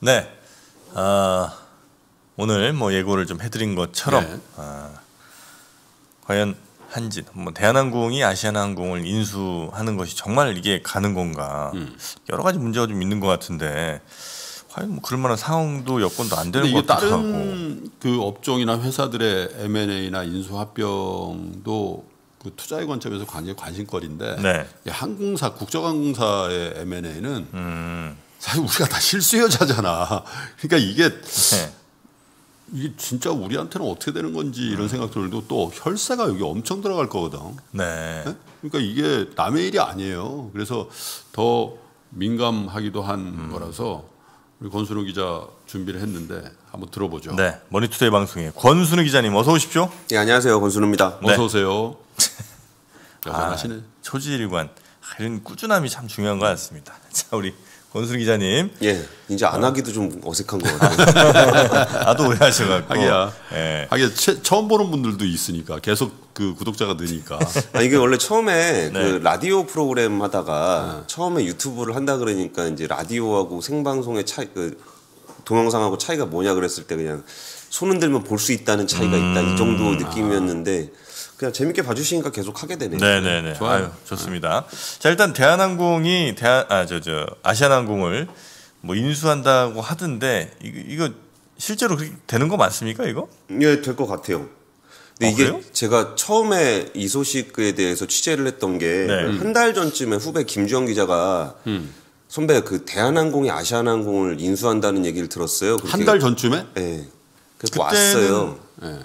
네. 아, 오늘 뭐 예고를 좀 해드린 것처럼 네. 아, 과연 한진, 뭐 대한항공이 아시아나항공을 인수하는 것이 정말 이게 가는 건가? 음. 여러 가지 문제가 좀 있는 것 같은데 과연 뭐 그럴 만한 상황도 여건도 안 되는 것 같기도 하고. 다른 그 업종이나 회사들의 M&A나 인수 합병도 그 투자의 관점에서 굉장히 관심거리인데 네. 이 항공사 국적항공사의 M&A는 음, 사실 우리가 다 실수요자잖아. 그러니까 이게 네. 이게 진짜 우리한테는 어떻게 되는 건지 이런 생각들도 또 혈세가 여기 엄청 들어갈 거거든. 네. 네? 그러니까 이게 남의 일이 아니에요. 그래서 더 민감하기도 한 음. 거라서 우리 권순우 기자 준비를 했는데 한번 들어보죠. 네. 머니투데이 방송에 권순우 기자님 어서 오십시오. 예, 안녕하세요. 권순우입니다. 네. 어서 오세요. 여전하시네. 아, 초지일관 아, 이런 꾸준함이 참 중요한 것 같습니다. 자, 우리 권순우 기자님. 예, 이제 안 하기도 좀 어색한 것 같아요. 나도 오해하셔갖고. 하기야. 예. 하기야 채- 처음 보는 분들도 있으니까 계속 그 구독자가 느니까. 아, 이게 원래 처음에 네. 그 라디오 프로그램 하다가 처음에 유튜브를 한다 그러니까 이제 라디오하고 생방송의 차이, 그 동영상하고 차이가 뭐냐 그랬을 때 그냥 손 흔들면 볼 수 있다는 차이가 있다 이 정도 느낌이었는데 그냥 재밌게 봐주시니까 계속 하게 되네요. 네네네. 좋아요. 아유, 좋습니다. 자, 일단 대한항공이 대한, 아, 저, 저, 아시아나항공을 뭐 인수한다고 하던데, 이거, 이거 실제로 되는 거 맞습니까, 이거? 예, 될 것 같아요. 근데 어, 이게 그래요? 제가 처음에 이 소식에 대해서 취재를 했던 게한 네. 달 전쯤에 후배 김주영 기자가 음. 선배 그 대한항공이 아시아나항공을 인수한다는 얘기를 들었어요. 한 달 전쯤에? 예. 그래서 그때는 왔어요. 예.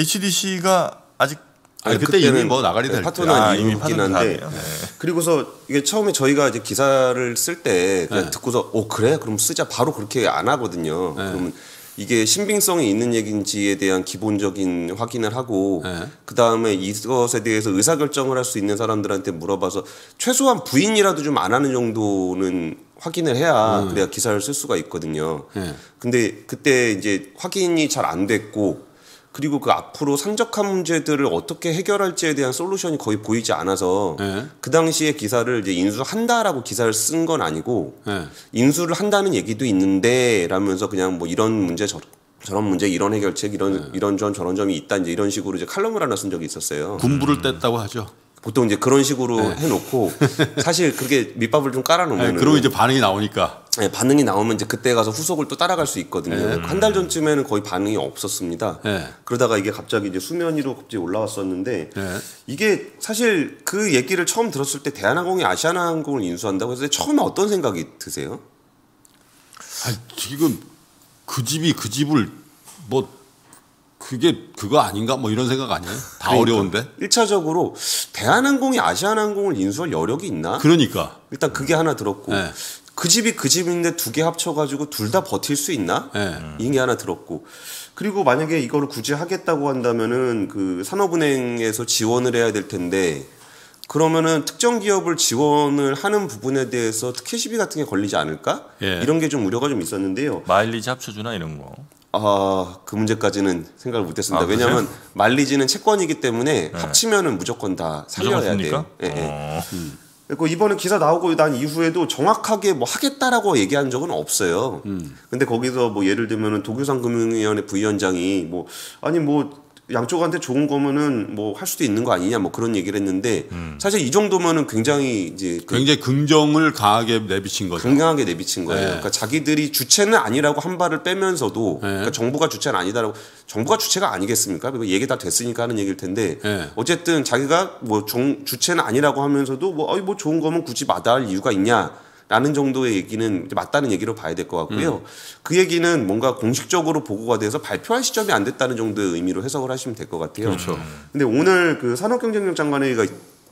HDC가 아직 아니, 그때 이미 뭐 나가리 될 때. 파토난 아, 이미 파토난 한데 다음이에요? 네. 그리고서 이게 처음에 저희가 이제 기사를 쓸 때 그냥 네. 듣고서 오 그래 그럼 쓰자 바로 그렇게 안 하거든요. 네. 그러면 이게 신빙성이 있는 얘기인지에 대한 기본적인 확인을 하고 네. 그 다음에 이것에 대해서 의사 결정을 할 수 있는 사람들한테 물어봐서 최소한 부인이라도 좀 안 하는 정도는 확인을 해야 그래야 기사를 쓸 수가 있거든요. 네. 근데 그때 이제 확인이 잘 안 됐고 그리고 그 앞으로 산적한 문제들을 어떻게 해결할지에 대한 솔루션이 거의 보이지 않아서 네. 그 당시에 기사를 이제 인수한다라고 기사를 쓴 건 아니고 예. 인수를 한다는 얘기도 있는데 라면서 그냥 뭐 이런 문제 저, 저런 문제 이런 해결책 이런 이런 점 저런 점이 있다 이제 이런 식으로 이제 칼럼을 하나 쓴 적이 있었어요. 군부를 뗐다고 하죠. 보통 이제 그런 식으로 해놓고 사실 그게 밑밥을 좀 예, 깔아놓으면 그러고 이제 반응이 나오니까. 네, 반응이 나오면 이제 그때 가서 후속을 또 따라갈 수 있거든요. 네. 한달 전쯤에는 거의 반응이 없었습니다. 네. 그러다가 이게 갑자기 이제 수면 위로 갑자기 올라왔었는데 네. 이게 사실 그 얘기를 처음 들었을 때 대한항공이 아시아나항공을 인수한다고 했을 때 처음에 어떤 생각이 드세요? 아, 지금 그 집이 그 집을 뭐 그게 그거 아닌가 뭐 이런 생각 아니에요? 다 그러니까 어려운데. 1차적으로 대한항공이 아시아나항공을 인수할 여력이 있나? 그러니까. 일단 그게 하나 들었고 네. 그 집이 그 집인데 두 개 합쳐가지고 둘 다 버틸 수 있나? 네. 이게 하나 들었고 그리고 만약에 이거를 굳이 하겠다고 한다면은 그 산업은행에서 지원을 해야 될 텐데 그러면은 특정 기업을 지원을 하는 부분에 대해서 특혜 시비 같은 게 걸리지 않을까? 예. 이런 게 좀 우려가 좀 있었는데요. 마일리지 합쳐주나 이런 거. 아, 그 문제까지는 생각을 못 했습니다. 아, 그래요? 왜냐하면 말리지는 채권이기 때문에 합치면은 무조건 다 살려야 돼요. 예, 예. 어. 그리고 이번에 기사 나오고 난 이후에도 정확하게 뭐 하겠다라고 얘기한 적은 없어요. 근데 거기서 뭐 예를 들면은 도교상 금융위원회 부위원장이 뭐 아니 뭐 양쪽한테 좋은 거면은 뭐 할 수도 있는 거 아니냐 뭐 그런 얘기를 했는데 사실 이 정도면은 굉장히 이제 그 굉장히 긍정을 강하게 내비친 거죠. 강경하게 내비친 거예요. 네. 그러니까 자기들이 주체는 아니라고 한 발을 빼면서도 네. 그러니까 정부가 주체는 아니다라고 정부가 주체가 아니겠습니까? 이거 얘기 다 됐으니까 하는 얘기일 텐데 네. 어쨌든 자기가 뭐 종, 주체는 아니라고 하면서도 뭐 어이 뭐 좋은 거면 굳이 마다할 이유가 있냐? 라는 정도의 얘기는 이제 맞다는 얘기로 봐야 될 것 같고요. 음. 그 얘기는 뭔가 공식적으로 보고가 돼서 발표할 시점이 안 됐다는 정도의 의미로 해석을 하시면 될 것 같아요. 그렇죠. 근데 오늘 그 산업경쟁력 장관회의가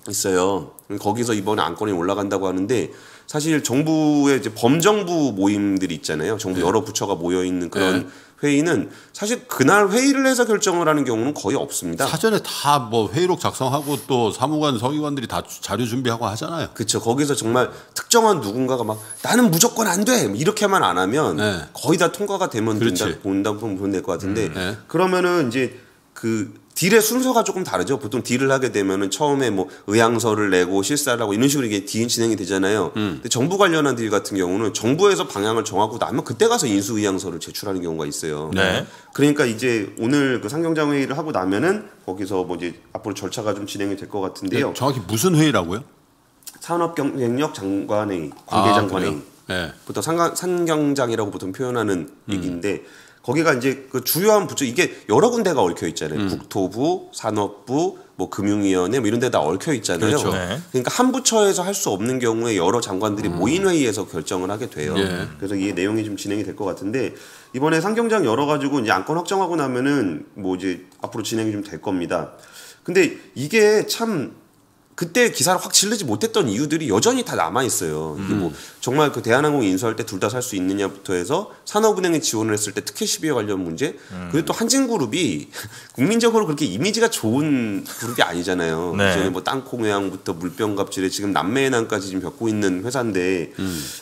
있어요. 거기서 이번에 안건이 올라간다고 하는데 사실 정부의 이제 범정부 모임들이 있잖아요. 정부 여러 부처가 모여 있는 그런 네. 회의는 사실 그날 회의를 해서 결정을 하는 경우는 거의 없습니다. 사전에 다 뭐 회의록 작성하고 또 사무관 서기관들이 다 주- 자료 준비하고 하잖아요. 그렇죠. 거기서 정말 특정한 누군가가 막 나는 무조건 안 돼. 이렇게만 안 하면 네. 거의 다 통과가 되면 된다 그렇지. 본다고 보면 될것 같은데 네. 그러면은 이제 그 딜의 순서가 조금 다르죠. 보통 딜을 하게 되면은 처음에 뭐 의향서를 내고 실사를 하고 이런 식으로 이게 딜 진행이 되잖아요. 근데 정부 관련한 딜 같은 경우는 정부에서 방향을 정하고 나면 그때 가서 인수 의향서를 제출하는 경우가 있어요. 네. 그러니까 이제 오늘 그 상경장 회의를 하고 나면은 거기서 뭐 이제 앞으로 절차가 좀 진행이 될 것 같은데요. 네, 정확히 무슨 회의라고요? 산업 경쟁력 장관회의, 관계장관회의. 아, 네. 보통 상가, 산경장이라고 보통 표현하는 얘기인데 거기가 이제 그 주요한 부처 이게 여러 군데가 얽혀 있잖아요. 국토부, 산업부, 뭐 금융위원회 뭐 이런 데 다 얽혀 있잖아요. 그렇죠. 네. 그러니까 한 부처에서 할 수 없는 경우에 여러 장관들이 모인 회의에서 결정을 하게 돼요. 예. 그래서 이 내용이 좀 진행이 될 것 같은데 이번에 상경장 열어 가지고 이제 안건 확정하고 나면은 뭐 이제 앞으로 진행이 좀 될 겁니다. 근데 이게 참 그때 기사를 확 질르지 못했던 이유들이 여전히 다 남아 있어요. 이게 뭐 정말 그 대한항공 인수할 때 둘 다 살 수 있느냐부터 해서 산업은행에 지원을 했을 때 특혜 시비에 관련 문제. 그리고 또 한진그룹이 국민적으로 그렇게 이미지가 좋은 그룹이 아니잖아요. 네. 그전에 뭐 땅콩회항부터 물병갑질에 지금 남매해난까지 지금 겪고 있는 회사인데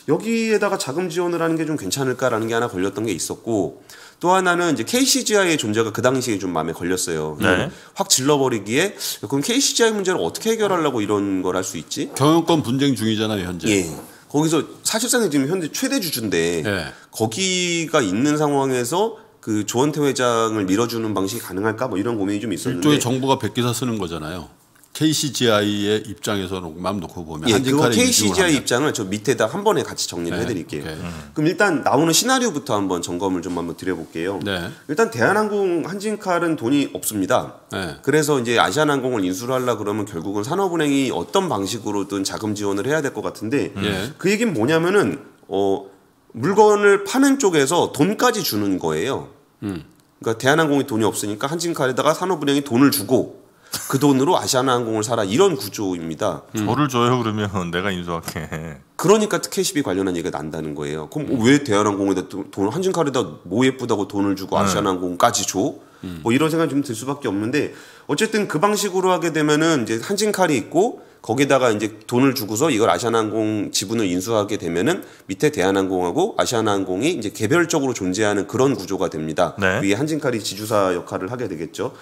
여기에다가 자금 지원을 하는 게 좀 괜찮을까라는 게 하나 걸렸던 게 있었고 또 하나는 이제 KCGI의 존재가 그 당시에 좀 마음에 걸렸어요. 네. 확 질러버리기에 그럼 KCGI 문제를 어떻게 해결하려고 이런 걸 할 수 있지? 경영권 분쟁 중이잖아요 현재. 예. 거기서 사실상 지금 현재 최대 주주인데 예. 거기가 있는 상황에서 그 조원태 회장을 밀어주는 방식이 가능할까 뭐 이런 고민이 좀 있었는데 일종의 정부가 백기사 쓰는 거잖아요. KCGI의 입장에서만 놓고 보면 예, 한진칼의 KCGI. 입장을 저 밑에다 한 번에 같이 정리를 네, 해드릴게요. 오케이. 그럼 일단 나오는 시나리오부터 한번 점검을 좀 한번 드려볼게요. 네. 일단 대한항공 한진칼은 돈이 없습니다. 네. 그래서 이제 아시아나항공을 인수를 하려 그러면 결국은 산업은행이 어떤 방식으로든 자금 지원을 해야 될 것 같은데 예. 그 얘기는 뭐냐면은 어 물건을 파는 쪽에서 돈까지 주는 거예요. 음. 그러니까 대한항공이 돈이 없으니까 한진칼에다가 산업은행이 돈을 주고 그 돈으로 아시아나항공을 사라 이런 구조입니다. 저를 줘요 그러면 내가 인수할게. 그러니까 특혜 시비 관련한 얘기가 난다는 거예요. 그럼 왜 대한항공에다 또돈 한진칼에다 뭐 예쁘다고 돈을 주고 아시아나항공까지 줘? 뭐 이런 생각이 좀 들 수밖에 없는데 어쨌든 그 방식으로 하게 되면은 이제 한진칼이 있고 거기다가 이제 돈을 주고서 이걸 아시아나항공 지분을 인수하게 되면은 밑에 대한항공하고 아시아나항공이 이제 개별적으로 존재하는 그런 구조가 됩니다. 네. 위에 한진칼이 지주사 역할을 하게 되겠죠.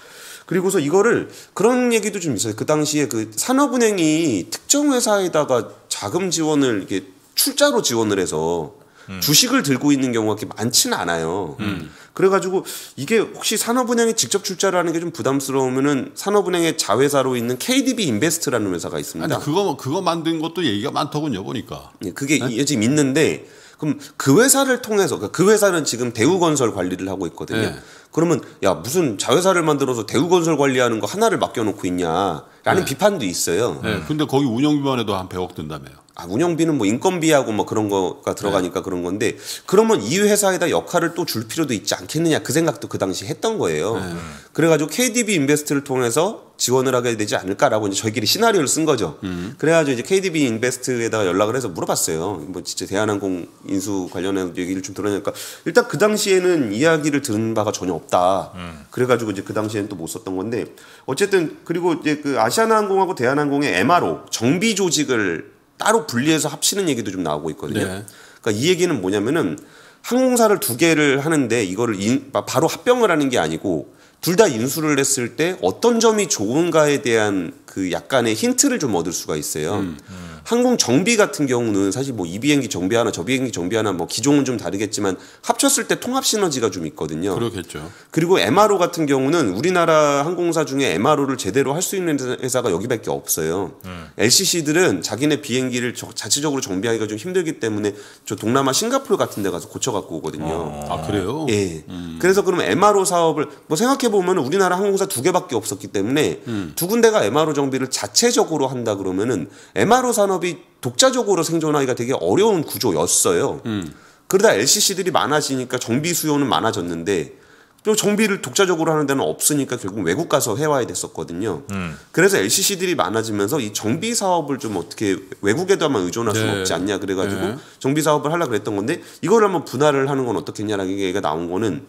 그리고서 이거를 그런 얘기도 좀 있어요. 그 당시에 그 산업은행이 특정 회사에다가 자금 지원을 이게 출자로 지원을 해서 주식을 들고 있는 경우가 그렇게 많지는 않아요. 그래가지고 이게 혹시 산업은행이 직접 출자를 하는 게 좀 부담스러우면은 산업은행의 자회사로 있는 KDB 인베스트라는 회사가 있습니다. 아니 그거 그거 만든 것도 얘기가 많더군요 보니까. 예, 그게 이- 지금 있는데 그럼 그 회사를 통해서 그러니까 그 회사는 지금 대우건설 관리를 하고 있거든요. 네. 그러면 야 무슨 자회사를 만들어서 대우건설 관리하는 거 하나를 맡겨놓고 있냐라는 비판도 있어요. 네. 근데 거기 운영비만 해도 한 100억 든다며요. 아, 운영비는 뭐 인건비하고 뭐 그런 거가 들어가니까 그런 건데 그러면 이 회사에다 역할을 또 줄 필요도 있지 않겠느냐 그 생각도 그 당시 했던 거예요. 그래가지고 KDB 인베스트를 통해서 지원을 하게 되지 않을까라고 이제 저희끼리 시나리오를 쓴 거죠. 그래가지고 이제 KDB 인베스트에다가 연락을 해서 물어봤어요. 뭐 진짜 대한항공 인수 관련한 얘기를 좀 들으니까 일단 그 당시에는 이야기를 들은 바가 전혀 없다. 그래가지고 이제 그 당시에는 또 못 썼던 건데 어쨌든 그리고 이제 그 아시아나항공하고 대한항공의 MRO 정비 조직을 따로 분리해서 합치는 얘기도 좀 나오고 있거든요. 네. 그러니까 이 얘기는 뭐냐면은 항공사를 두 개를 하는데 이거를 인- 바로 합병을 하는 게 아니고 둘 다 인수를 했을 때 어떤 점이 좋은가에 대한 그 약간의 힌트를 좀 얻을 수가 있어요. 항공 정비 같은 경우는 사실 뭐 이 비행기 정비 하나 저 비행기 정비 하나 뭐 기종은 좀 다르겠지만 합쳤을 때 통합 시너지가 좀 있거든요. 그렇겠죠. 그리고 MRO 같은 경우는 우리나라 항공사 중에 MRO를 제대로 할 수 있는 회사가 여기밖에 없어요. LCC들은 자기네 비행기를 저- 자체적으로 정비하기가 좀 힘들기 때문에 저 동남아 싱가포르 같은 데 가서 고쳐 갖고 오거든요. 아 그래요? 예. 그래서 그러면 MRO 사업을 뭐 생각해 보면 우리나라 항공사 두 개밖에 없었기 때문에 두 군데가 MRO 정비를 자체적으로 한다 그러면은 MRO 산업 이 독자적으로 생존하기가 되게 어려운 구조였어요. 그러다 LCC들이 많아지니까 정비 수요는 많아졌는데 또 정비를 독자적으로 하는 데는 없으니까 결국 외국 가서 해와야 됐었거든요. 그래서 LCC들이 많아지면서 이 정비 사업을 좀 어떻게 외국에도만 의존할 수는 네. 없지 않냐 그래가지고 네. 정비 사업을 하려 그랬던 건데 이걸 한번 분할을 하는 건 어떻겠냐라는 얘기가 나온 거는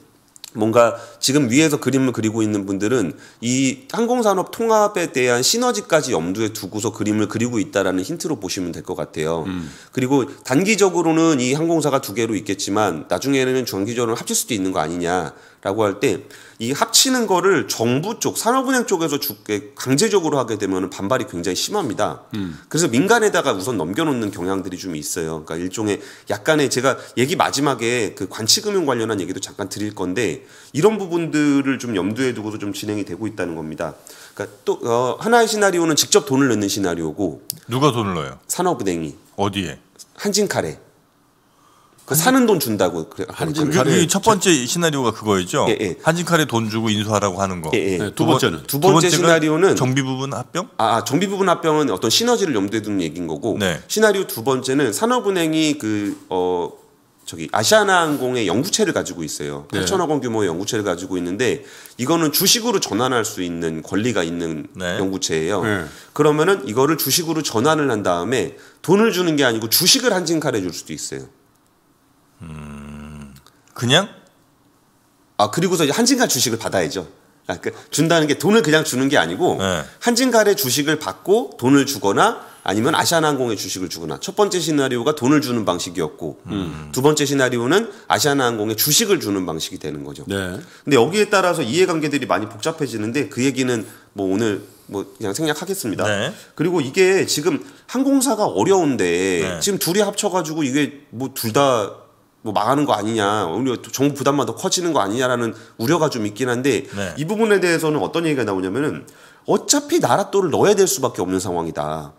뭔가 지금 위에서 그림을 그리고 있는 분들은 이 항공산업 통합에 대한 시너지까지 염두에 두고서 그림을 그리고 있다라는 힌트로 보시면 될 것 같아요. 그리고 단기적으로는 이 항공사가 두 개로 있겠지만 나중에는 장기적으로 합칠 수도 있는 거 아니냐라고 할 때 이 합치는 거를 정부 쪽 산업은행 쪽에서 주게 강제적으로 하게 되면 반발이 굉장히 심합니다. 그래서 민간에다가 우선 넘겨놓는 경향들이 좀 있어요. 그러니까 일종의 약간의 제가 얘기 마지막에 그 관치금융 관련한 얘기도 잠깐 드릴 건데 이런 부분들을 좀 염두에 두고서 좀 진행이 되고 있다는 겁니다. 그러니까 또 어, 하나의 시나리오는 직접 돈을 넣는 시나리오고 누가 돈을 넣어요? 산업은행이 어디에? 한진카레 그 사는 돈 준다고 그래. 한진- 그, 카레 첫 번째 시나리오가 그거였죠. 예, 예. 한진 카레 돈 주고 인수하라고 하는 거. 예, 예. 네, 두 번째는 두 번째 시나리오는 정비 부분 합병? 아, 정비 부분 합병은 어떤 시너지를 염두에 두는 얘기인 거고 네. 시나리오 두 번째는 산업은행이 그 어 저기 아시아나항공의 영구채를 가지고 있어요. 네. 8천억 원 규모의 영구채를 가지고 있는데 이거는 주식으로 전환할 수 있는 권리가 있는 네. 영구채예요. 네. 그러면은 이거를 주식으로 전환을 한 다음에 돈을 주는 게 아니고 주식을 한진칼에 줄 수도 있어요. 그냥 아 그리고서 이제 한진칼 주식을 받아야죠. 아, 그 준다는 게 돈을 그냥 주는 게 아니고 네. 한진칼의 주식을 받고 돈을 주거나 아니면 아시아나항공의 주식을 주거나 첫 번째 시나리오가 돈을 주는 방식이었고 두 번째 시나리오는 아시아나항공의 주식을 주는 방식이 되는 거죠. 네. 근데 여기에 따라서 이해관계들이 많이 복잡해지는데 그 얘기는 뭐 오늘 뭐 그냥 생략하겠습니다. 네. 그리고 이게 지금 항공사가 어려운데 네. 지금 둘이 합쳐가지고 이게 뭐 둘 다 뭐 망하는 거 아니냐, 오히려 정부 부담만 더 커지는 거 아니냐라는 우려가 좀 있긴 한데 네. 이 부분에 대해서는 어떤 얘기가 나오냐면은 어차피 나라 돈을 넣어야 될 수밖에 없는 상황이다.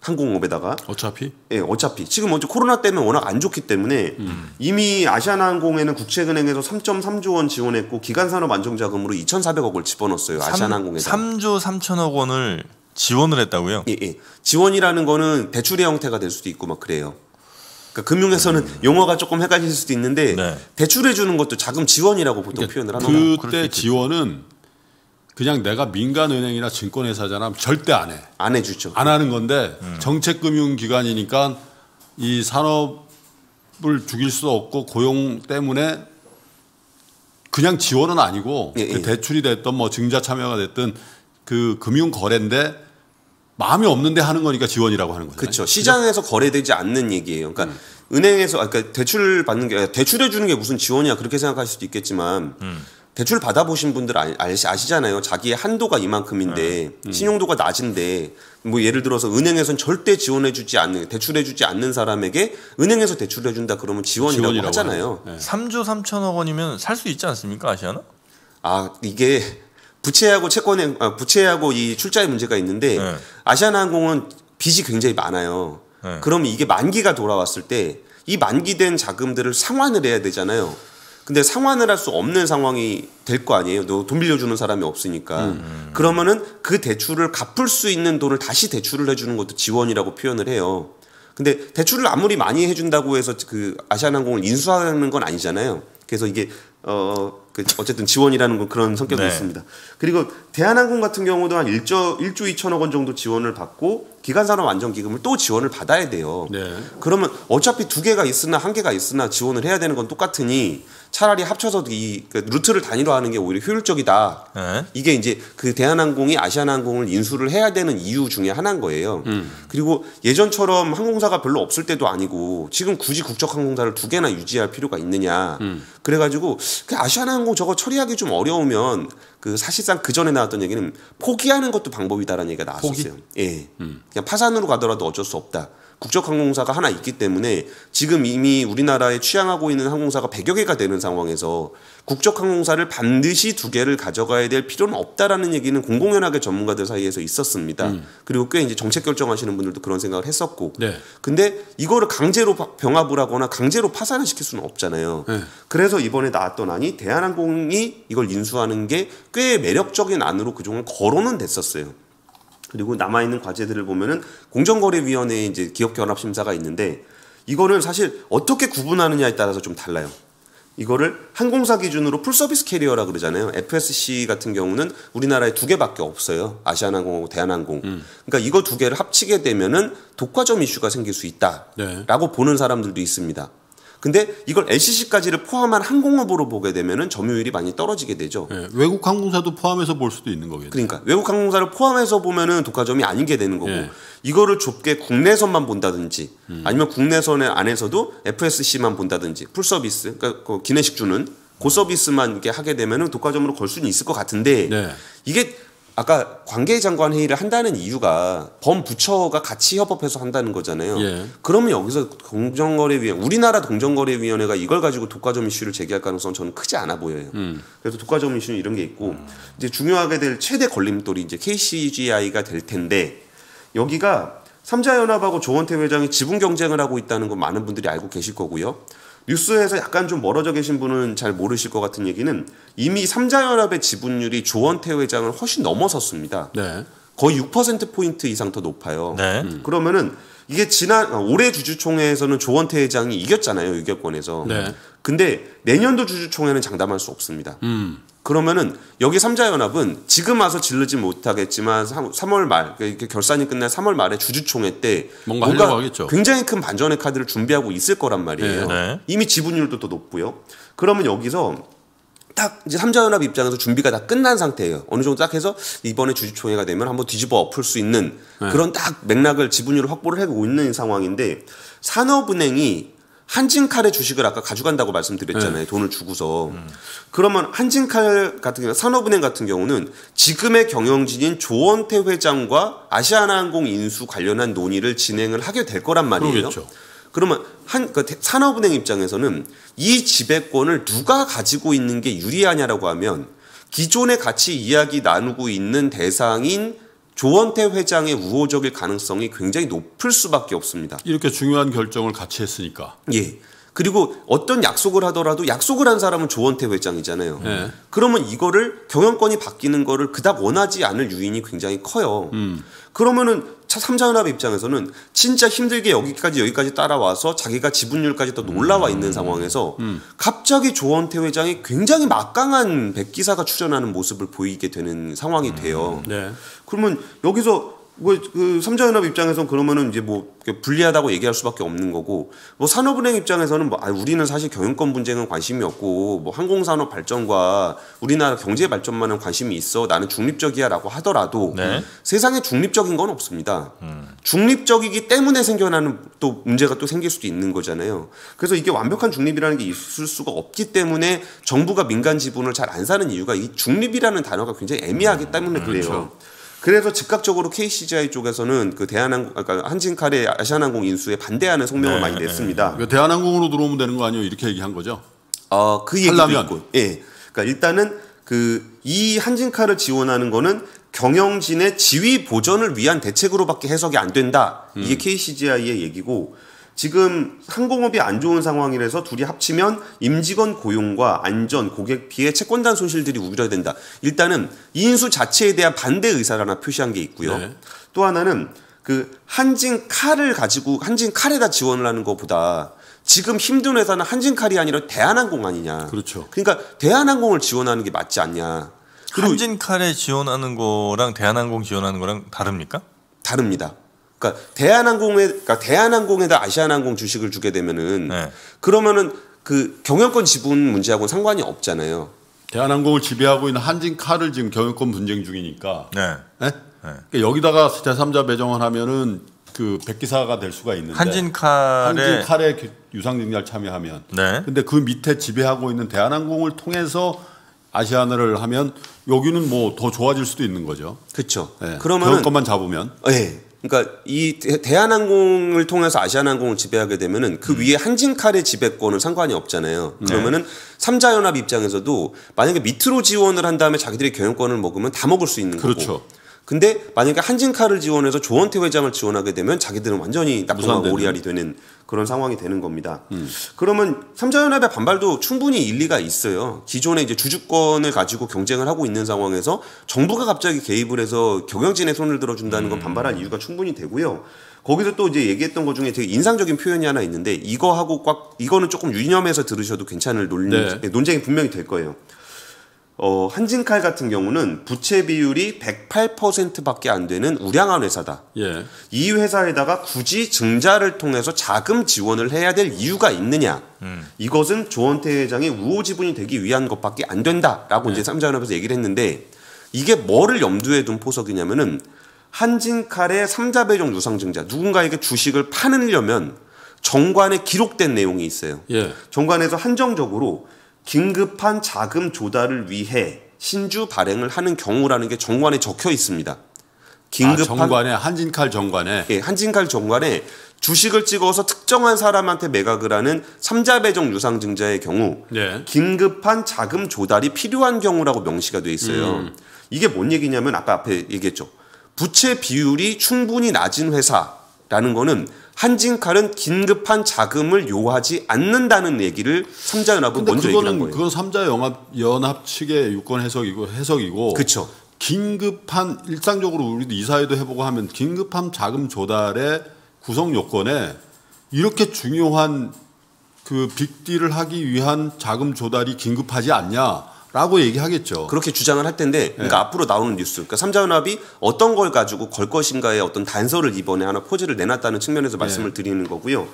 항공업에다가 어차피 예, 어차피 지금 먼저 코로나 때문에 워낙 안 좋기 때문에 이미 아시아나항공에는 국책은행에서 3.3조 원 지원했고 기간산업 안정자금으로 2,400억을 집어넣었어요. 아시아나항공에다. 3조 3천억 원을 지원을 했다고요? 예, 예. 지원이라는 거는 대출의 형태가 될 수도 있고 막 그래요. 그러니까 금융에서는 용어가 조금 헷갈릴 수도 있는데 네. 대출해 주는 것도 자금 지원이라고 보통 표현을 하는 거예요. 그때 지원은 그냥 내가 민간은행이나 증권회사잖아 절대 안 해. 안 해주죠. 안 하는 건데 정책금융기관이니까 이 산업을 죽일 수 없고 고용 때문에 그냥 지원은 아니고 예, 그 예. 대출이 됐던 뭐 증자 참여가 됐든 그 금융 거래인데 마음이 없는데 하는 거니까 지원이라고 하는 거죠. 그렇죠. 시장에서 거래되지 않는 얘기예요. 그러니까 은행에서 아까 그러니까 대출 받는 게 대출해 주는 게 무슨 지원이야 그렇게 생각할 수도 있겠지만 대출 받아보신 분들 아, 아시, 아시잖아요. 자기의 한도가 이만큼인데 신용도가 낮은데 뭐 예를 들어서 은행에선 절대 지원해주지 않는 대출해주지 않는 사람에게 은행에서 대출해준다 그러면 지원이라고, 지원이라고 하잖아요. 네. 3조 3천억 원이면 살 수 있지 않습니까 아시아나? 아 이게 부채하고 채권의 아, 부채하고 이 출자의 문제가 있는데 네. 아시아나항공은 빚이 굉장히 많아요. 네. 그러면 이게 만기가 돌아왔을 때 이 만기된 자금들을 상환을 해야 되잖아요. 근데 상환을 할 수 없는 상황이 될 거 아니에요. 너 돈 빌려주는 사람이 없으니까. 그러면은 그 대출을 갚을 수 있는 돈을 다시 대출을 해주는 것도 지원이라고 표현을 해요. 근데 대출을 아무리 많이 해준다고 해서 그 아시아나항공을 인수하는 건 아니잖아요. 그래서 이게 어, 그 어쨌든 지원이라는 건 그런 성격이 네. 있습니다. 그리고 대한항공 같은 경우도 한 1조 1조 2천억 원 정도 지원을 받고 기간산업 안정기금을 또 지원을 받아야 돼요. 네. 그러면 어차피 두 개가 있으나 한 개가 있으나 지원을 해야 되는 건 똑같으니 차라리 합쳐서 이그 루트를 단일화하는 게 오히려 효율적이다. 네. 이게 이제 그 대한항공이 아시아나항공을 인수를 해야 되는 이유 중에 하나인 거예요. 그리고 예전처럼 항공사가 별로 없을 때도 아니고 지금 굳이 국적 항공사를 두 개나 유지할 필요가 있느냐. 그래가지고 그 아시아나항공 저거 처리하기 좀 어려우면 그 사실상 그 전에 나왔던 얘기는 포기하는 것도 방법이다라는 얘기가 나왔었어요. 예, 그냥 파산으로 가더라도 어쩔 수 없다. 국적 항공사가 하나 있기 때문에 지금 이미 우리나라에 취항하고 있는 항공사가 100여 개가 되는 상황에서 국적 항공사를 반드시 두 개를 가져가야 될 필요는 없다라는 얘기는 공공연하게 전문가들 사이에서 있었습니다. 그리고 꽤 이제 정책 결정하시는 분들도 그런 생각을 했었고. 네. 근데 이거를 강제로 바- 병합을 하거나 강제로 파산을 시킬 수는 없잖아요. 네. 그래서 이번에 나왔던 안이 대한항공이 이걸 인수하는 게 꽤 매력적인 안으로 그동안 거론은 됐었어요. 그리고 남아 있는 과제들을 보면은 공정거래위원회에 이제 기업 결합 심사가 있는데 이거를 사실 어떻게 구분하느냐에 따라서 좀 달라요. 이거를 항공사 기준으로 full service carrier라 그러잖아요. FSC 같은 경우는 우리나라에 두 개밖에 없어요. 아시아나항공하고 대한항공. 그러니까 이거 두 개를 합치게 되면은 독과점 이슈가 생길 수 있다라고 네. 보는 사람들도 있습니다. 근데 이걸 LCC까지를 포함한 항공업으로 보게 되면은 점유율이 많이 떨어지게 되죠. 예, 외국 항공사도 포함해서 볼 수도 있는 거겠죠. 그러니까 외국 항공사를 포함해서 보면은 독과점이 아닌 게 되는 거고 예. 이거를 좁게 국내선만 본다든지 아니면 국내선의 안에서도 FSC만 본다든지 풀 서비스 그러니까 그 기내식 주는 그 서비스만 이게 하게 되면은 독과점으로 걸 수는 있을 것 같은데 네. 이게 아까 관계장관 회의를 한다는 이유가 범부처가 같이 협업해서 한다는 거잖아요. 예. 그러면 여기서 공정거래위원 우리나라 공정거래위원회가 이걸 가지고 독과점 이슈를 제기할 가능성은 저는 크지 않아 보여요. 그래서 독과점 이슈는 이런 게 있고 이제 중요하게 될 최대 걸림돌이 이제 KCGI가 될 텐데 여기가 삼자연합하고 조원태 회장이 지분 경쟁을 하고 있다는 건 많은 분들이 알고 계실 거고요. 뉴스에서 약간 좀 멀어져 계신 분은 잘 모르실 것 같은 얘기는 이미 삼자연합의 지분율이 조원태 회장을 훨씬 넘어섰습니다. 네. 거의 6% 포인트 이상 더 높아요. 네. 그러면은 이게 지난 아, 올해 주주총회에서는 조원태 회장이 이겼잖아요 유격권에서. 네. 근데 내년도 주주총회는 장담할 수 없습니다. 음. 그러면은 여기 삼자연합은 지금 와서 질르지 못하겠지만 3, 월 말, 이렇게 결산이 끝날 3월 말에 주주총회 때 뭔가 하겠죠. 굉장히 큰 반전의 카드를 준비하고 있을 거란 말이에요. 네, 네. 이미 지분율도 더 높고요. 그러면 여기서 딱 이제 삼자연합 입장에서 준비가 다 끝난 상태예요. 어느 정도 딱 해서 이번에 주주총회가 되면 한번 뒤집어 엎을 수 있는 그런 딱 맥락을 지분율을 확보를 하고 있는 상황인데 산업은행이 한진칼의 주식을 아까 가져간다고 말씀드렸잖아요. 돈을 주고서. 그러면 한진칼 같은 경우 산업은행 같은 경우는 지금의 경영진인 조원태 회장과 아시아나항공 인수 관련한 논의를 진행을 하게 될 거란 말이에요. 그러겠죠. 그러면 한그 산업은행 입장에서는 이 지배권을 누가 가지고 있는 게 유리하냐라고 하면 기존에 같이 이야기 나누고 있는 대상인 조원태 회장의 우호적일 가능성이 굉장히 높을 수밖에 없습니다. 이렇게 중요한 결정을 같이 했으니까. 예. 그리고 어떤 약속을 하더라도 약속을 한 사람은 조원태 회장이잖아요. 네. 그러면 이거를 경영권이 바뀌는 거를 그닥 원하지 않을 유인이 굉장히 커요. 그러면은 차 삼자연합 입장에서는 진짜 힘들게 여기까지 여기까지 따라와서 자기가 지분율까지 더 올라와 있는 상황에서 갑자기 조원태 회장이 굉장히 막강한 백기사가 출연하는 모습을 보이게 되는 상황이 돼요. 네. 그러면 여기서 뭐그 삼자연합 입장에서는 그러면은 이제 뭐 불리하다고 얘기할 수밖에 없는 거고 뭐 산업은행 입장에서는 뭐 아, 우리는 사실 경영권 분쟁은 관심이 없고 뭐 항공산업 발전과 우리나라 경제 발전만은 관심이 있어 나는 중립적이야라고 하더라도 네. 세상에 중립적인 건 없습니다. 중립적이기 때문에 생겨나는 또 문제가 또 생길 수도 있는 거잖아요. 그래서 이게 완벽한 중립이라는 게 있을 수가 없기 때문에 정부가 민간 지분을 잘 안 사는 이유가 이 중립이라는 단어가 굉장히 애매하기 때문에 그래요. 그 래서 즉각적으로 KCGI 쪽에서는 그 대한항공, 그러니까 한진칼의 아시아나항공 인수에 반대하는 성명을 네, 많이 네. 냈습니다. 대한항공으로 들어오면 되는 거 아니에요? 이렇게 얘기한 거죠. 어, 그 얘기도 하려면. 있고. 예. 그러니까 일단은 그 이 한진카를 지원하는 거는 경영진의 지위 보전을 위한 대책으로밖에 해석이 안 된다. 이게 KCGI의 얘기고 지금 항공업이 안 좋은 상황이라서 둘이 합치면 임직원 고용과 안전, 고객 피해, 채권단 손실들이 우려된다. 일단은 인수 자체에 대한 반대 의사를 하나 표시한 게 있고요. 네. 또 하나는 그 한진 칼을 가지고 한진 칼에다 지원을 하는 것보다 지금 힘든 회사는 한진 칼이 아니라 대한항공 아니냐. 그렇죠. 그러니까 대한항공을 지원하는 게 맞지 않냐. 한진칼에 지원하는 거랑 대한항공 지원하는 거랑 다릅니까? 다릅니다. 그러니까 대한항공에 그러니까 대한항공에다 아시아나항공 주식을 주게 되면은 네. 그러면은 그 경영권 지분 문제하고는 상관이 없잖아요. 대한항공을 지배하고 있는 한진칼을 지금 경영권 분쟁 중이니까. 네. 네? 그러니까 여기다가 제3자 배정을 하면은 그 백기사가 될 수가 있는데 한진칼에 한진칼에 그 유상증자를 참여하면 네. 근데 그 밑에 지배하고 있는 대한항공을 통해서 아시아나를 하면 여기는 뭐 더 좋아질 수도 있는 거죠. 그렇죠. 네. 그러면은 경영권만 잡으면 예. 그러니까 이 대- 대한항공을 통해서 아시아나항공을 지배하게 되면은 그 위에 한진칼의 지배권은 상관이 없잖아요. 그러면은 삼자연합 입장에서도 만약에 밑으로 지원을 한 다음에 자기들이 경영권을 먹으면 다 먹을 수 있는 거고. 그렇죠. 근데 만약에 한진칼을 지원해서 조원태 회장을 지원하게 되면 자기들은 완전히 낙동강 무산되는. 오리알이 되는 그런 상황이 되는 겁니다. 그러면 삼자연합의 반발도 충분히 일리가 있어요. 기존에 이제 주주권을 가지고 경쟁을 하고 있는 상황에서 정부가 갑자기 개입을 해서 경영진의 손을 들어준다는 건 반발할 이유가 충분히 되고요. 거기서 또 이제 얘기했던 것 중에 되게 인상적인 표현이 하나 있는데 이거하고 꽉 이거는 조금 유념해서 들으셔도 괜찮을 논, 네. 논쟁이 분명히 될 거예요. 어, 한진칼 같은 경우는 부채 비율이 108%밖에 안 되는 우량한 회사다. 예. 이 회사에다가 굳이 증자를 통해서 자금 지원을 해야 될 이유가 있느냐? 이것은 조원태 회장의 우호 지분이 되기 위한 것밖에 안 된다라고 이제 삼자연합에서 얘기를 했는데 이게 뭐를 염두에 둔 포석이냐면은 한진칼의 삼자 배정 유상 증자 누군가에게 주식을 파느려면 정관에 기록된 내용이 있어요. 예. 정관에서 한정적으로 긴급한 자금 조달을 위해 신주 발행을 하는 경우라는 게 정관에 적혀 있습니다. 아, 긴급한 정관에 한진칼 정관에 예, 한진칼 정관에 주식을 찍어서 특정한 사람한테 매각을 하는 삼자 배정 유상증자의 경우 예. 긴급한 자금 조달이 필요한 경우라고 명시가 돼 있어요. 음. 이게 뭔 얘기냐면 아까 앞에 얘기했죠. 부채 비율이 충분히 낮은 회사라는 거는 한진칼은 긴급한 자금을 요하지 않는다는 얘기를 삼자 연합은 근데 먼저 얘기한 거예요. 그건 삼자 연합 연합 측의 유권 해석이고 해석이고 그렇죠. 긴급한 일상적으로 우리도 이사회도 해보고 하면 긴급한 자금 조달의 구성 요건에 이렇게 중요한 그 빅딜을 하기 위한 자금 조달이 긴급하지 않냐 라고 얘기하겠죠. 그렇게 주장을 할 텐데, 그러니까 앞으로 나오는 뉴스, 그러니까 삼자연합이 어떤 걸 가지고 걸 것인가의 어떤 단서를 이번에 하나 포즈를 내놨다는 측면에서 말씀을 드리는 거고요.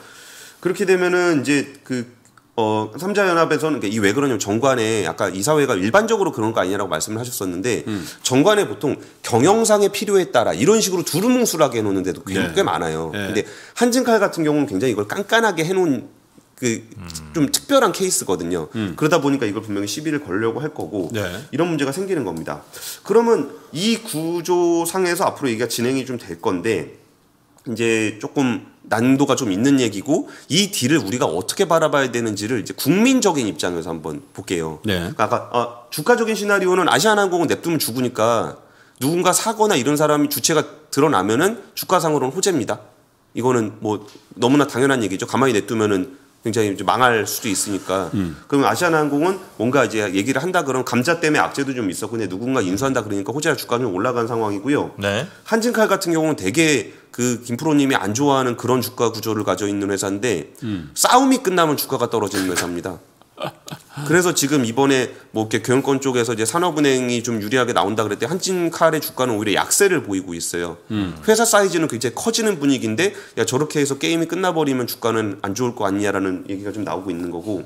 그렇게 되면은 이제 그 어, 삼자연합에서는 이 왜 그러냐면 정관에 아까 이사회가 일반적으로 그런 거 아니냐라고 말씀을 하셨었는데 정관에 보통 경영상의 필요에 따라 이런 식으로 두루뭉술하게 해놓는 데도 꽤, 네. 꽤 많아요. 네. 근데 한진칼 같은 경우는 굉장히 이걸 깐깐하게 해놓은 그좀 특별한 케이스거든요. 그러다 보니까 이걸 분명히 시비를 걸려고 할 거고 네. 이런 문제가 생기는 겁니다. 그러면 이 구조상에서 앞으로 얘기가 진행이 좀 될 건데 이제 조금 난도가 좀 있는 얘기고 이 딜을 우리가 어떻게 바라봐야 되는지를 이제 국민적인 입장에서 한번 볼게요. 네. 그러니까 아까 아, 주가적인 시나리오는 아시아나항공은 냅두면 죽으니까 누군가 사거나 이런 사람이 주체가 드러나면은 주가상으로는 호재입니다. 이거는 뭐 너무나 당연한 얘기죠. 가만히 냅두면은 굉장히 이제 망할 수도 있으니까. 그러면 아시아나항공은 뭔가 이제 얘기를 한다 그러면 감자 때문에 악재도 좀 있었고 근데 누군가 인수한다 그러니까 호재가 주가는 좀 올라간 상황이고요. 네. 한진칼 같은 경우는 되게 그 김프로님이 안 좋아하는 그런 주가 구조를 가져 있는 회사인데 싸움이 끝나면 주가가 떨어지는 회사입니다. 그래서 지금 이번에 뭐 이렇게 경영권 쪽에서 이제 산업은행이 좀 유리하게 나온다 그랬대 한진칼의 주가는 오히려 약세를 보이고 있어요. 회사 사이즈는 굉장히 커지는 분위기인데 야 저렇게 해서 게임이 끝나버리면 주가는 안 좋을 거 아니냐라는 얘기가 좀 나오고 있는 거고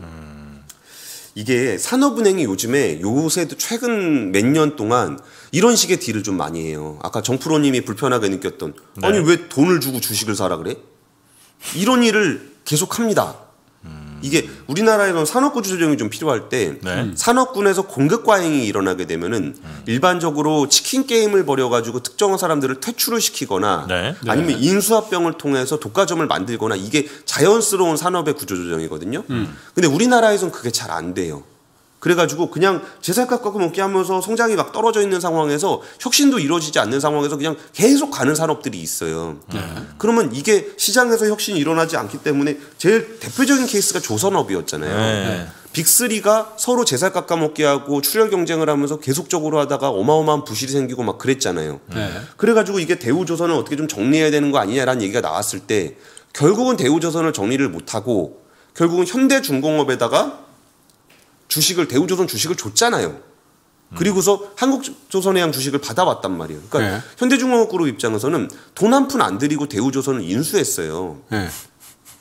이게 산업은행이 요즘에 요새도 최근 몇 년 동안 이런 식의 딜을 좀 많이 해요. 아까 정프로님이 불편하게 느꼈던 아니 왜 돈을 주고 주식을 사라 그래? 이런 일을 계속합니다. 이게 우리나라에서는 산업구 조정이 좀 필요할 때 네. 산업군에서 공급 과잉이 일어나게 되면은 일반적으로 치킨 게임을 벌여가지고 특정한 사람들을 퇴출을 시키거나 네. 아니면 인수합병을 통해서 독과점을 만들거나 이게 자연스러운 산업의 구조 조정이거든요. 근데 우리나라에서는 그게 잘 안 돼요. 그래가지고 그냥 제살값 깎고 먹기 하면서 성장이 막 떨어져 있는 상황에서 혁신도 이루어지지 않는 상황에서 그냥 계속 가는 산업들이 있어요. 그러면 이게 시장에서 혁신이 일어나지 않기 때문에 제일 대표적인 케이스가 조선업이었잖아요. 네. 빅3가 서로 제살 깎아먹기 하고 출혈 경쟁을 하면서 계속적으로 하다가 어마어마한 부실이 생기고 막 그랬잖아요. 네. 그래가지고 이게 대우조선을 어떻게 좀 정리해야 되는 거 아니냐라는 얘기가 나왔을 때 결국은 대우조선을 정리를 못하고 결국은 현대중공업에다가 주식을 대우조선 주식을 줬잖아요. 그리고서 한국조선해양 주식을 받아왔단 말이에요. 그러니까 네. 현대중공업그룹 입장에서는 돈 한 푼 안 들이고 대우조선을 인수했어요. 네.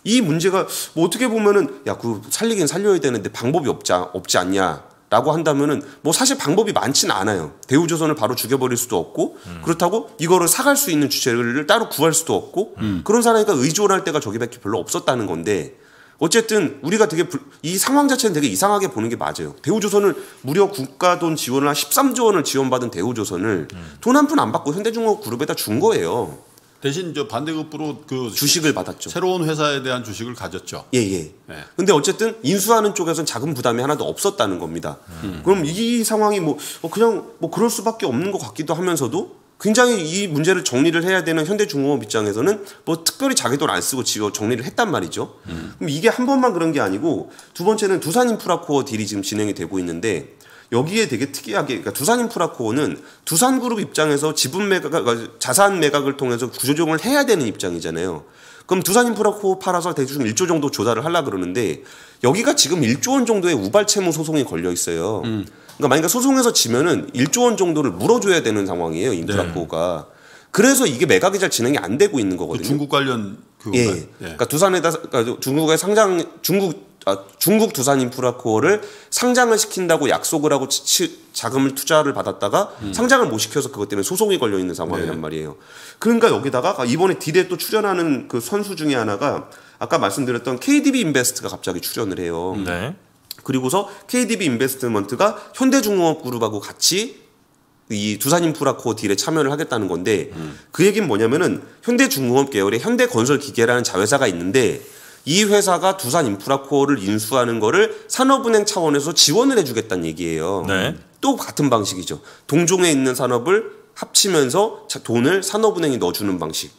이 문제가 뭐 어떻게 보면은 야 그 살리긴 살려야 되는데 방법이 없지 않- 없지 않냐라고 한다면은 뭐 사실 방법이 많지는 않아요. 대우조선을 바로 죽여버릴 수도 없고 그렇다고 이거를 사갈 수 있는 주체를 따로 구할 수도 없고 그런 사람이니까 의존할 때가 저기밖에 별로 없었다는 건데 어쨌든 우리가 되게 불- 이 상황 자체는 되게 이상하게 보는 게 맞아요. 대우조선을 무려 국가 돈 지원을 한 13조 원을 지원받은 대우조선을 돈한 푼 안 받고 현대중공업 그룹에다 준 거예요. 대신 저 반대급부로 그 주식을 받았죠. 새로운 회사에 대한 주식을 가졌죠. 예, 예. 네. 근데 어쨌든 인수하는 쪽에서는 자금 부담이 하나도 없었다는 겁니다. 그럼 이 상황이 뭐 어, 그냥 뭐 그럴 수밖에 없는 것 같기도 하면서도 굉장히 이 문제를 정리를 해야 되는 현대중공업 입장에서는 뭐 특별히 자기 돈 안 쓰고 지어 정리를 했단 말이죠. 그럼 이게 한 번만 그런 게 아니고 두 번째는 두산 인프라코어 딜이 지금 진행이 되고 있는데 여기에 되게 특이하게 그러니까 두산 인프라코어는 두산그룹 입장에서 지분 매각 그러니까 자산 매각을 통해서 구조조정을 해야 되는 입장이잖아요. 그럼 두산 인프라코어 팔아서 대충 1조 정도 조달을 하려 그러는데 여기가 지금 1조 원 정도의 우발 채무 소송이 걸려 있어요. 그러니까 만약 소송에서 지면은 1조 원 정도를 물어줘야 되는 상황이에요. 인프라코어가. 그래서 이게 매각이 잘 진행이 안 되고 있는 그 거거든요. 중국 관련 그 예. 그러니까 두산에다 그러니까 중국의 상장 중국 아, 중국 두산 인프라코어를 상장을 시킨다고 약속을 하고 치- 치- 자금을 투자를 받았다가 상장을 못 시켜서 그것 때문에 소송이 걸려 있는 상황이란 말이에요. 그러니까 여기다가 이번에 딜에 또 출연하는 그 선수 중에 하나가 아까 말씀드렸던 KDB 인베스트가 갑자기 출연을 해요. 네. 그리고서 KDB 인베스트먼트가 현대중공업그룹하고 같이 이 두산인프라코어 딜에 참여를 하겠다는 건데 그 얘기는 뭐냐면은 현대중공업 계열의 현대건설기계라는 자회사가 있는데 이 회사가 두산 인프라코어를 인수하는 거를 산업은행 차원에서 지원을 해주겠다는 얘기예요. 네. 또 같은 방식이죠. 동종에 있는 산업을 합치면서 자- 돈을 산업은행이 넣어주는 방식.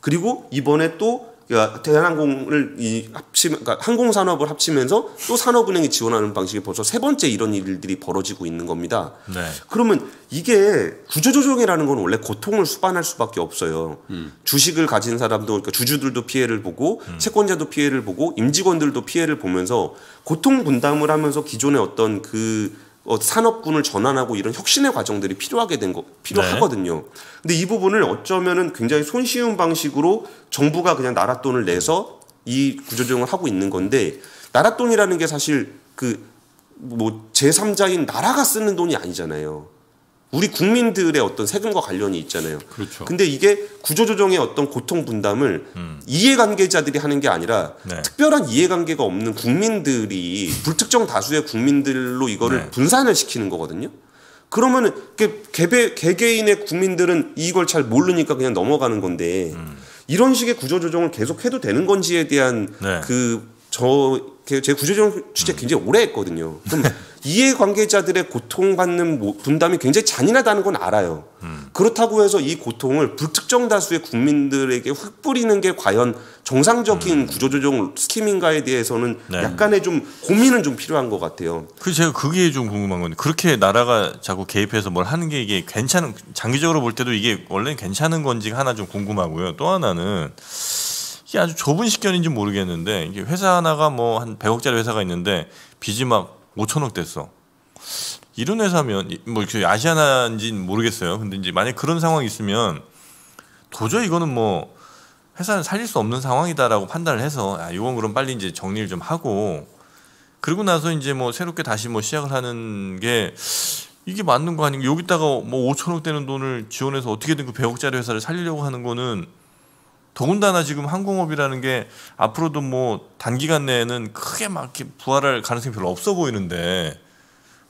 그리고 이번에 또 그러니까 대한항공을 이 합치 그러니까 항공 산업을 합치면서 또 산업은행이 지원하는 방식이 벌써 세 번째 이런 일들이 벌어지고 있는 겁니다. 네. 그러면 이게 구조조정이라는 건 원래 고통을 수반할 수밖에 없어요. 주식을 가진 사람도 그러니까 주주들도 피해를 보고 채권자도 피해를 보고 임직원들도 피해를 보면서 고통 분담을 하면서 기존의 어떤 그 어, 산업군을 전환하고 이런 혁신의 과정들이 필요하게 된 거 필요하거든요. 근데 이 부분을 어쩌면은 굉장히 손쉬운 방식으로 정부가 그냥 나라 돈을 내서 이 구조조정을 하고 있는 건데 나라 돈이라는 게 사실 그 뭐 제3자인 나라가 쓰는 돈이 아니잖아요. 우리 국민들의 어떤 세금과 관련이 있잖아요. 그렇죠. 근데 이게 구조조정의 어떤 고통 분담을 이해관계자들이 하는 게 아니라 네. 특별한 이해관계가 없는 국민들이 불특정 다수의 국민들로 이거를 네. 분산을 시키는 거거든요. 그러면은 그 개개, 개개인의 국민들은 이걸 잘 모르니까 그냥 넘어가는 건데 이런 식의 구조조정을 계속 해도 되는 건지에 대한 네. 그 저 제 구조조정 취재 굉장히 오래 했거든요. 그럼 이해관계자들의 고통받는 모- 분담이 굉장히 잔인하다는 건 알아요. 그렇다고 해서 이 고통을 불특정 다수의 국민들에게 흙 뿌리는 게 과연 정상적인 구조조정 스킴인가에 대해서는 네. 약간의 좀 고민은 좀 필요한 것 같아요. 그 제가 그게 좀 궁금한 건데 그렇게 나라가 자꾸 개입해서 뭘 하는 게 이게 괜찮은 장기적으로 볼 때도 이게 원래 괜찮은 건지 하나 좀 궁금하고요. 또 하나는 이게 아주 좁은 식견인지 모르겠는데 이게 회사 하나가 뭐 한 100억짜리 회사가 있는데 빚이 막 5천억 됐어. 이런 회사면 이- 뭐 이렇게 아시아나인지는 모르겠어요. 근데 이제 만약 그런 상황이 있으면 도저히 이거는 뭐 회사는 살릴 수 없는 상황이다라고 판단을 해서 아 이건 그럼 빨리 이제 정리를 좀 하고 그리고 나서 이제 뭐 새롭게 다시 뭐 시작을 하는 게 이게 맞는 거 아닌가 여기다가 뭐 5천억 되는 돈을 지원해서 어떻게든 그 100억짜리 회사를 살리려고 하는 거는 더군다나 지금 항공업이라는 게 앞으로도 뭐 단기간 내에는 크게 막 이렇게 부활할 가능성이 별로 없어 보이는데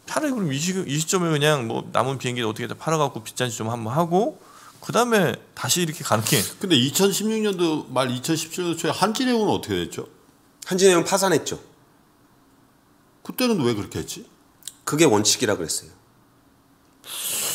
차라리 그럼 이, 시, 이 시점에 그냥 뭐 남은 비행기 어떻게 다 팔아갖고 빚잔치 좀 한번 하고 그 다음에 다시 이렇게 가는 게 근데 2016년도 말 2017년도 초에 한진해운은 어떻게 됐죠? 한진해운 파산했죠. 그때는 왜 그렇게 했지? 그게 원칙이라 그랬어요.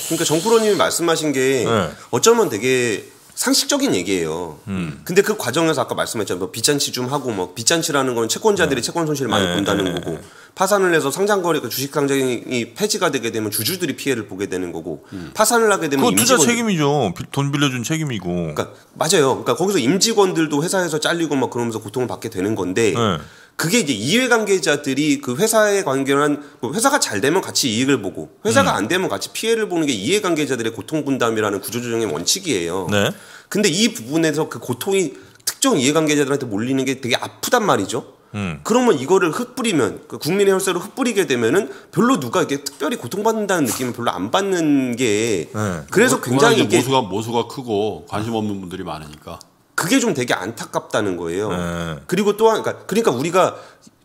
그러니까 정프로님이 말씀하신 게 네. 어쩌면 되게 상식적인 얘기예요. 음. 근데 그 과정에서 아까 말씀했잖아요. 뭐 빚잔치 좀 하고 뭐 빚잔치라는 건 채권자들이 채권 손실을 많이 네, 본다는 네, 거고 파산을 해서 상장 거래가 주식 상장이 폐지가 되게 되면 주주들이 피해를 보게 되는 거고 파산을 하게 되면 그거 투자 책임이죠 비- 돈 빌려준 책임이고 그러니까 맞아요. 그러니까 거기서 임직원들도 회사에서 잘리고 막 그러면서 고통을 받게 되는 건데 네. 그게 이제 이해관계자들이 그 회사에 관계한 뭐 회사가 잘 되면 같이 이익을 보고 회사가 안 되면 같이 피해를 보는 게 이해관계자들의 고통 분담이라는 구조조정의 원칙이에요. 네. 근데 이 부분에서 그 고통이 특정 이해관계자들한테 몰리는 게 되게 아프단 말이죠. 음. 그러면 이거를 흩뿌리면 그 국민의 혈세로 흩뿌리게 되면은 별로 누가 이게 특별히 고통받는다는 느낌을 별로 안 받는 게 네. 그래서 뭐, 굉장히 이게 모수가 모수가 크고 관심 없는 분들이 많으니까. 그게 좀 되게 안타깝다는 거예요. 네. 그리고 또한 그러니까, 그러니까 우리가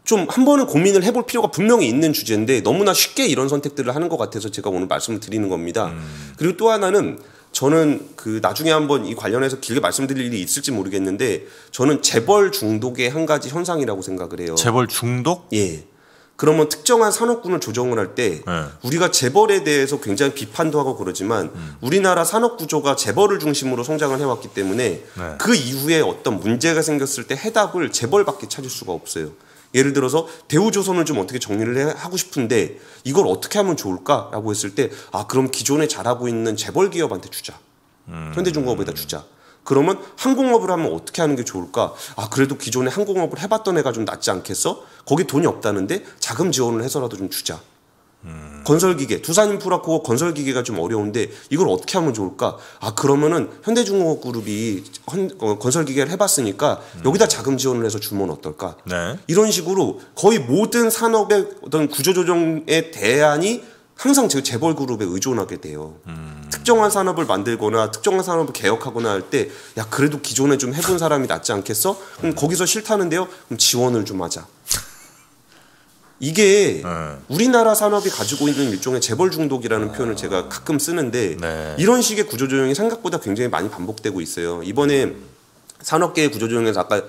좀 한 번은 고민을 해볼 필요가 분명히 있는 주제인데 너무나 쉽게 이런 선택들을 하는 것 같아서 제가 오늘 말씀을 드리는 겁니다. 음. 그리고 또 하나는 저는 그 나중에 한번 이 관련해서 길게 말씀드릴 일이 있을지 모르겠는데 저는 재벌 중독의 한 가지 현상이라고 생각을 해요. 재벌 중독? 예. 그러면 특정한 산업군을 조정을 할때 네. 우리가 재벌에 대해서 굉장히 비판도 하고 그러지만 우리나라 산업 구조가 재벌을 중심으로 성장을 해왔기 때문에 네. 그 이후에 어떤 문제가 생겼을 때 해답을 재벌밖에 찾을 수가 없어요. 예를 들어서 대우조선을 좀 어떻게 정리를 해- 하고 싶은데 이걸 어떻게 하면 좋을까라고 했을 때 아 그럼 기존에 잘하고 있는 재벌 기업한테 주자. 현대중공업에다 주자. 그러면 항공업을 하면 어떻게 하는 게 좋을까? 아 그래도 기존에 항공업을 해봤던 애가 좀 낫지 않겠어? 거기 돈이 없다는데 자금 지원을 해서라도 좀 주자. 건설기계 두산인프라코어 건설기계가 좀 어려운데 이걸 어떻게 하면 좋을까? 아 그러면은 현대중공업 그룹이 헌- 어, 건설기계를 해봤으니까 여기다 자금 지원을 해서 주면 어떨까? 네. 이런 식으로 거의 모든 산업의 어떤 구조조정의 대안이 항상 제 재벌 그룹에 의존하게 돼요. 특정한 산업을 만들거나 특정한 산업을 개혁하거나 할 때 야 그래도 기존에 좀 해본 사람이 낫지 않겠어? 그럼 거기서 싫다는데요? 그럼 지원을 좀 하자. 이게 네. 우리나라 산업이 가지고 있는 일종의 재벌 중독이라는 표현을 제가 가끔 쓰는데 네. 이런 식의 구조조정이 생각보다 굉장히 많이 반복되고 있어요. 이번에 산업계의 구조조정에서 아까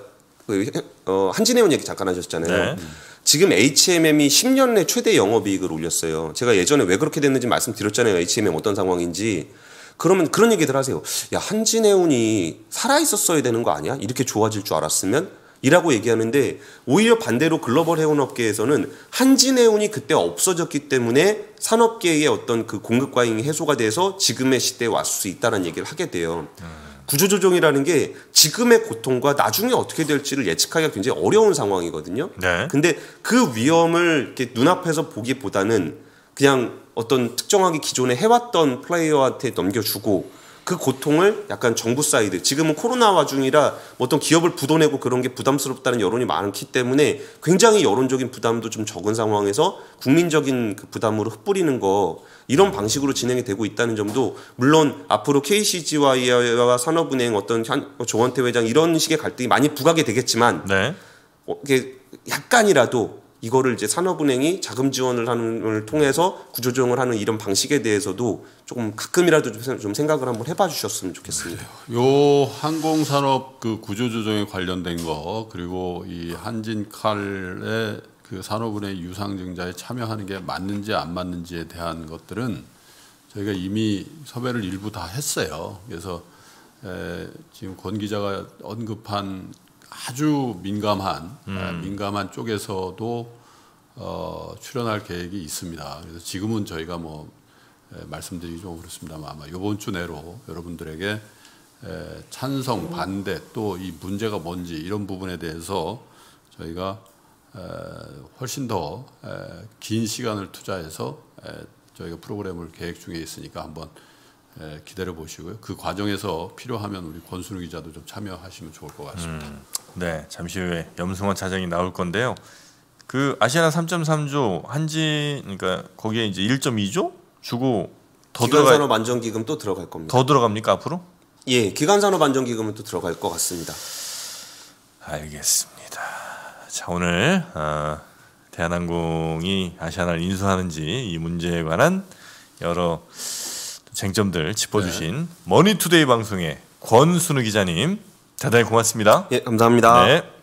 그, 어, 한진해운 얘기 잠깐 하셨잖아요. 네. 지금 HMM이 10년 내 최대 영업이익을 올렸어요. 제가 예전에 왜 그렇게 됐는지 말씀드렸잖아요. HMM 어떤 상황인지. 그러면 그런 얘기들 하세요. 야 한진해운이 살아 있었어야 되는 거 아니야? 이렇게 좋아질 줄 알았으면 이라고 얘기하는데 오히려 반대로 글로벌 해운업계에서는 한진해운이 그때 없어졌기 때문에 산업계의 어떤 그 공급 과잉이 해소가 돼서 지금의 시대에 왔을 수 있다는 얘기를 하게 돼요. 구조조정이라는 게 지금의 고통과 나중에 어떻게 될지를 예측하기가 굉장히 어려운 상황이거든요. 네. 근데 그 위험을 이렇게 눈앞에서 보기보다는 그냥 어떤 특정하게 기존에 해왔던 플레이어한테 넘겨주고 그 고통을 약간 정부 사이드 지금은 코로나 와중이라 뭐 어떤 기업을 부도내고 그런 게 부담스럽다는 여론이 많기 때문에 굉장히 여론적인 부담도 좀 적은 상황에서 국민적인 그 부담으로 흩뿌리는 거 이런 방식으로 진행이 되고 있다는 점도 물론 앞으로 KCGI와 산업은행 어떤 현- 조원태 회장 이런 식의 갈등이 많이 부각이 되겠지만 네. 어, 이게 약간이라도 이거를 이제 산업은행이 자금 지원을 하는 걸 통해서 구조조정을 하는 이런 방식에 대해서도 조금 가끔이라도 좀 생각을 한번 해봐 주셨으면 좋겠습니다. 요 항공산업 그 구조조정에 관련된 거 그리고 이 한진칼의 그 산업은행 유상증자에 참여하는 게 맞는지 안 맞는지에 대한 것들은 저희가 이미 섭외를 일부 다 했어요. 그래서 에, 지금 권 기자가 언급한 아주 민감한 에, 민감한 쪽에서도 어, 출연할 계획이 있습니다. 그래서 지금은 저희가 뭐 에, 말씀드리기 좀 그렇습니다만 아마 이번 주 내로 여러분들에게 에, 찬성 반대 또 이 문제가 뭔지 이런 부분에 대해서 저희가 에, 훨씬 더 긴 시간을 투자해서 에, 저희가 프로그램을 계획 중에 있으니까 한번 에, 기다려 보시고요. 그 과정에서 필요하면 우리 권순우 기자도 좀 참여하시면 좋을 것 같습니다. 네, 잠시 후에 염승원 차장이 나올 건데요. 그 아시아나 3.3조 한진 그러니까 거기에 이제 1.2조 주고 더 들어가 기간산업 안정기금 또 들어갈 겁니다. 더 들어갑니까 앞으로? 예, 기간산업 안정기금은 또 들어갈 것 같습니다. 알겠습니다. 자 오늘 어, 대한항공이 아시아나를 인수하는지 이 문제에 관한 여러 쟁점들 짚어주신 머니투데이 방송의 권순우 기자님 대단히 고맙습니다. 예, 감사합니다. 네.